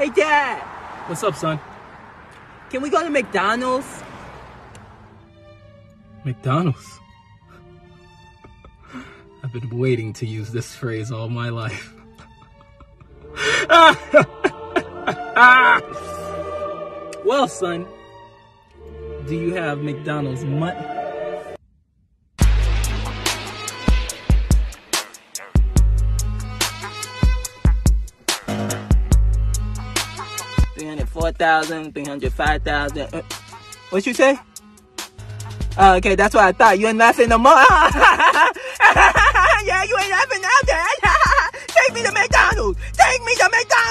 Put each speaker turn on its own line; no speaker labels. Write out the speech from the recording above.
Hey, Dad.
What's up, son?
Can we go to McDonald's?
McDonald's? I've been waiting to use this phrase all my life. well, son, do you have McDonald's
mutt? 304,000, 305,000. Uh, what you say? Oh, okay, that's what I thought. You ain't laughing no more. yeah, you ain't laughing now, Dad. Take me to McDonald's. Take me to McDonald's.